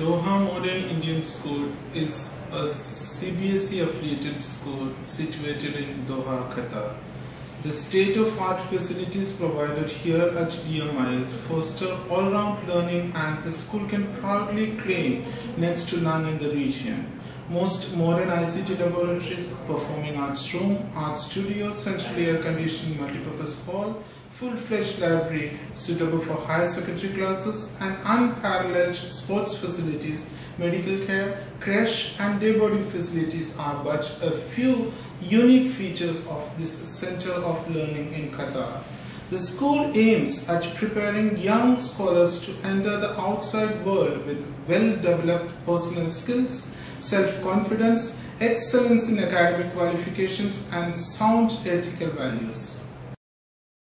Doha Modern Indian School is a CBSE affiliated school situated in Doha, Qatar. The state-of-art facilities provided here at DMIS foster all-round learning and the school can proudly claim next to none in the region. Most modern ICT laboratories, performing arts room, art studio, centrally air-conditioned multipurpose hall, full-fledged library suitable for higher secondary classes and unparalleled sports facilities, medical care, crash and day boarding facilities are but a few unique features of this center of learning in Qatar. The school aims at preparing young scholars to enter the outside world with well-developed personal skills, self-confidence, excellence in academic qualifications and sound ethical values.